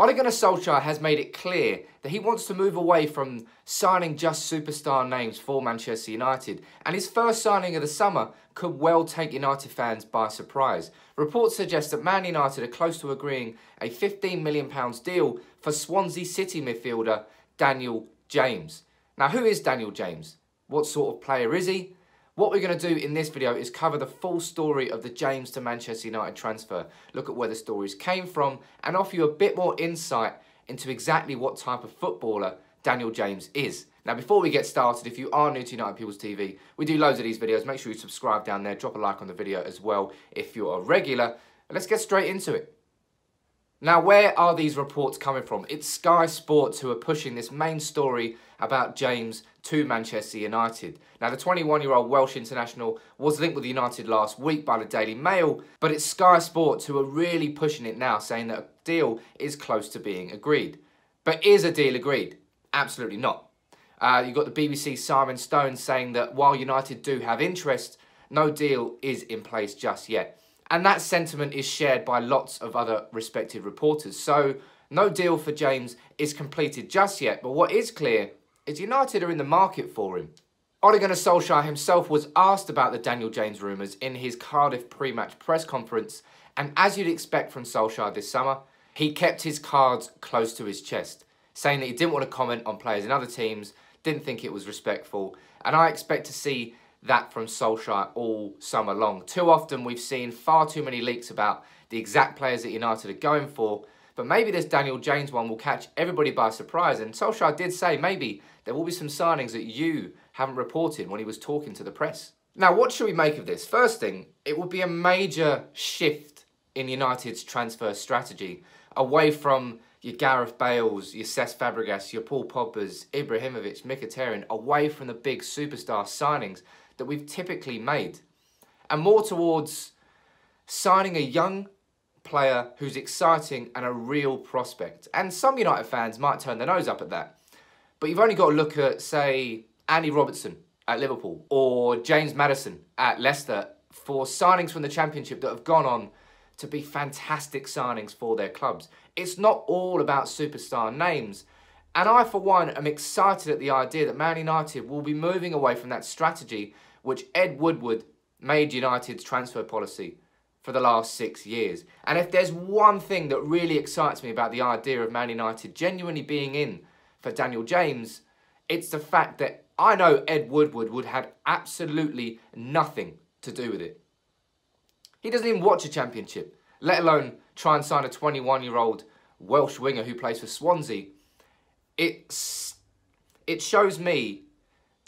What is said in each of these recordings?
Ole Gunnar Solskjaer has made it clear that he wants to move away from signing just superstar names for Manchester United, and his first signing of the summer could well take United fans by surprise. Reports suggest that Man United are close to agreeing a £15 million deal for Swansea City midfielder Daniel James. Now, who is Daniel James? What sort of player is he? What we're going to do in this video is cover the full story of the James to Manchester United transfer, look at where the stories came from, and offer you a bit more insight into exactly what type of footballer Daniel James is. Now, before we get started, if you are new to United People's TV, we do loads of these videos. Make sure you subscribe down there, drop a like on the video as well if you're a regular. Let's get straight into it. Now, where are these reports coming from? It's Sky Sports who are pushing this main story about James to Manchester United. Now, the 21-year-old Welsh international was linked with United last week by the Daily Mail, but it's Sky Sports who are really pushing it now, saying that a deal is close to being agreed. But is a deal agreed? Absolutely not. Uh, you've got the BBC Simon Stone saying that while United do have interest, no deal is in place just yet. And that sentiment is shared by lots of other respected reporters. So no deal for James is completed just yet. But what is clear is United are in the market for him. Ole Gunnar Solskjaer himself was asked about the Daniel James rumours in his Cardiff pre-match press conference. And as you'd expect from Solskjaer this summer, he kept his cards close to his chest, saying that he didn't want to comment on players in other teams, didn't think it was respectful. And I expect to see that from Solskjaer all summer long. Too often we've seen far too many leaks about the exact players that United are going for, but maybe this Daniel James one will catch everybody by surprise. And Solskjaer did say maybe there will be some signings that you haven't reported when he was talking to the press. Now, what should we make of this? First thing, it would be a major shift in United's transfer strategy away from your Gareth Bales, your Cesc Fabregas, your Paul Pogba's, Ibrahimovic, Mkhitaryan, away from the big superstar signings that we've typically made. And more towards signing a young player who's exciting and a real prospect. And some United fans might turn their nose up at that. But you've only got to look at, say, Andy Robertson at Liverpool or James Maddison at Leicester for signings from the Championship that have gone on to be fantastic signings for their clubs. It's not all about superstar names. And I, for one, am excited at the idea that Man United will be moving away from that strategy which Ed Woodward made United's transfer policy for the last six years. And if there's one thing that really excites me about the idea of Man United genuinely being in for Daniel James, it's the fact that I know Ed Woodward would have absolutely nothing to do with it. He doesn't even watch a championship, let alone try and sign a 21-year-old Welsh winger who plays for Swansea. It's, it shows me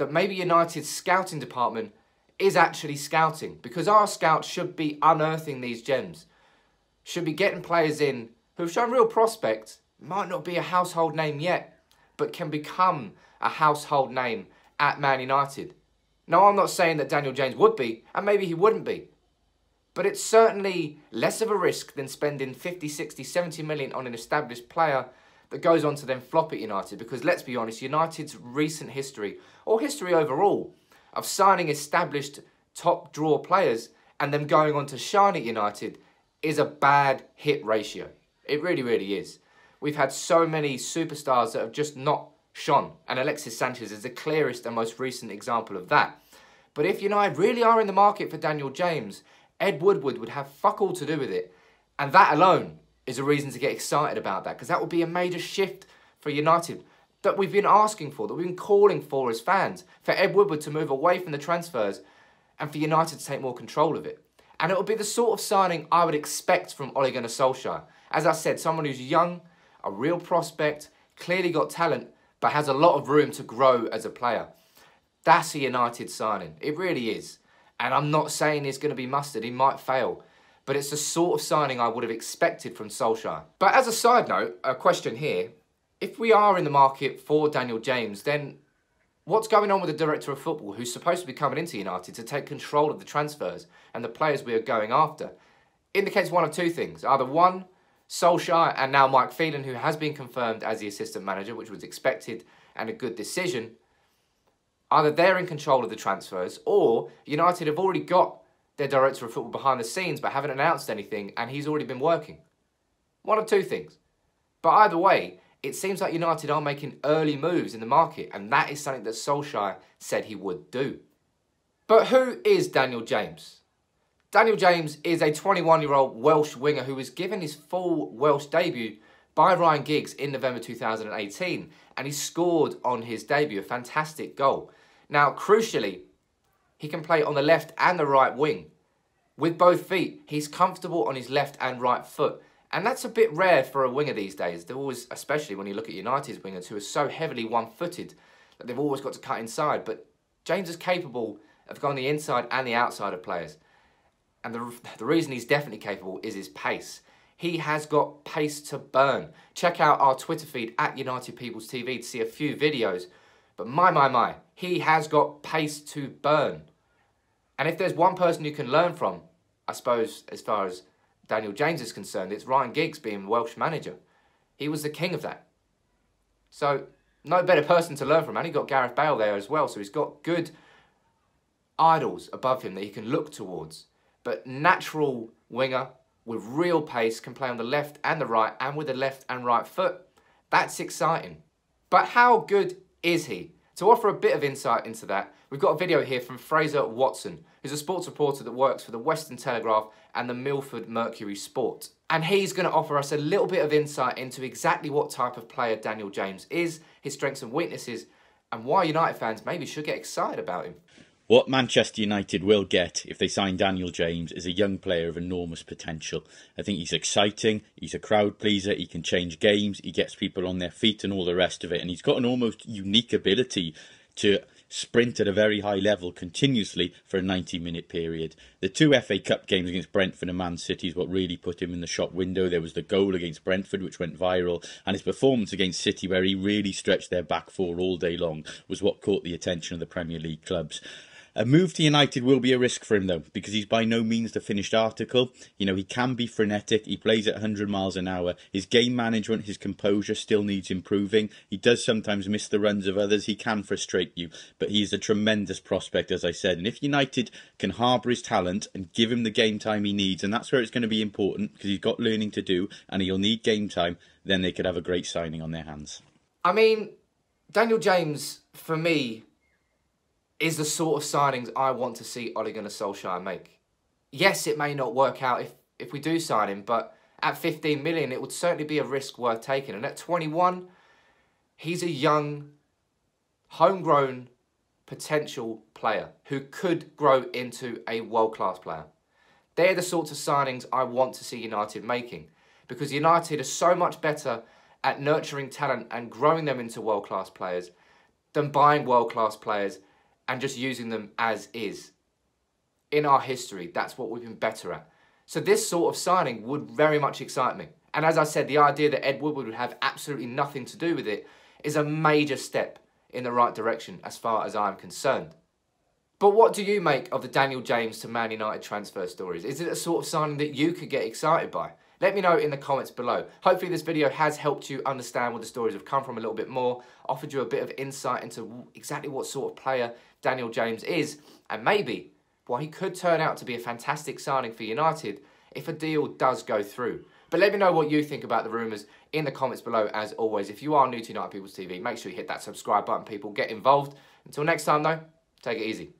that maybe United's scouting department is actually scouting because our scouts should be unearthing these gems, should be getting players in who've shown real prospects, might not be a household name yet, but can become a household name at Man United. Now, I'm not saying that Daniel James would be, and maybe he wouldn't be, but it's certainly less of a risk than spending 50, 60, 70 million on an established player that goes on to then flop at United because let's be honest, United's recent history, or history overall, of signing established top draw players and them going on to shine at United is a bad hit ratio. It really, really is. We've had so many superstars that have just not shone, and Alexis Sanchez is the clearest and most recent example of that. But if United really are in the market for Daniel James, Ed Woodward would have fuck all to do with it. And that alone is a reason to get excited about that because that would be a major shift for United that we've been asking for, that we've been calling for as fans, for Ed Woodward to move away from the transfers and for United to take more control of it. And it would be the sort of signing I would expect from Ole Gunnar Solskjaer. As I said, someone who's young, a real prospect, clearly got talent, but has a lot of room to grow as a player. That's a United signing. It really is. And I'm not saying he's going to be mustard. He might fail but it's the sort of signing I would have expected from Solskjaer. But as a side note, a question here, if we are in the market for Daniel James, then what's going on with the director of football who's supposed to be coming into United to take control of the transfers and the players we are going after? Indicates one of two things. Either one, Solskjaer and now Mike Phelan, who has been confirmed as the assistant manager, which was expected and a good decision, either they're in control of the transfers or United have already got their director of football behind the scenes but haven't announced anything and he's already been working. One of two things. But either way, it seems like United are making early moves in the market, and that is something that Solskjaer said he would do. But who is Daniel James? Daniel James is a 21 year old Welsh winger who was given his full Welsh debut by Ryan Giggs in November 2018, and he scored on his debut a fantastic goal. Now, crucially, he can play on the left and the right wing. With both feet, he's comfortable on his left and right foot. And that's a bit rare for a winger these days. They're always, especially when you look at United's wingers who are so heavily one-footed that they've always got to cut inside. But James is capable of going the inside and the outside of players. And the, the reason he's definitely capable is his pace. He has got pace to burn. Check out our Twitter feed at United People's TV to see a few videos. But my, my, my, he has got pace to burn. And if there's one person you can learn from, I suppose, as far as Daniel James is concerned, it's Ryan Giggs being Welsh manager. He was the king of that. So, no better person to learn from. And he got Gareth Bale there as well. So he's got good idols above him that he can look towards. But natural winger with real pace can play on the left and the right and with the left and right foot. That's exciting. But how good is he? To offer a bit of insight into that, we've got a video here from Fraser Watson, who's a sports reporter that works for the Western Telegraph and the Milford Mercury Sport. And he's going to offer us a little bit of insight into exactly what type of player Daniel James is, his strengths and weaknesses, and why United fans maybe should get excited about him. What Manchester United will get if they sign Daniel James is a young player of enormous potential. I think he's exciting, he's a crowd pleaser, he can change games, he gets people on their feet and all the rest of it, and he's got an almost unique ability to sprint at a very high level continuously for a 90 minute period. The two FA Cup games against Brentford and Man City is what really put him in the shop window. There was the goal against Brentford, which went viral, and his performance against City, where he really stretched their back four all day long, was what caught the attention of the Premier League clubs. A move to United will be a risk for him though, because he's by no means the finished article. You know, he can be frenetic. He plays at 100 miles an hour. His game management, his composure still needs improving. He does sometimes miss the runs of others. He can frustrate you, but he's a tremendous prospect, as I said. And if United can harbour his talent and give him the game time he needs, and that's where it's going to be important because he's got learning to do and he'll need game time, then they could have a great signing on their hands. I mean, Daniel James, for me, is the sort of signings I want to see Ole Gunnar Solskjaer make. Yes, it may not work out if, if we do sign him, but at 15 million, it would certainly be a risk worth taking. And at 21, he's a young, homegrown, potential player who could grow into a world-class player. They're the sorts of signings I want to see United making because United are so much better at nurturing talent and growing them into world-class players than buying world-class players and just using them as is. In our history, that's what we've been better at. So this sort of signing would very much excite me. And as I said, the idea that Ed Woodward would have absolutely nothing to do with it is a major step in the right direction as far as I'm concerned. But what do you make of the Daniel James to Man United transfer stories? Is it a sort of signing that you could get excited by? Let me know in the comments below. Hopefully this video has helped you understand where the stories have come from a little bit more, offered you a bit of insight into exactly what sort of player Daniel James is, and maybe why he could turn out to be a fantastic signing for United if a deal does go through. But let me know what you think about the rumours in the comments below as always. If you are new to United People's TV, make sure you hit that subscribe button, people. Get involved. Until next time though, take it easy.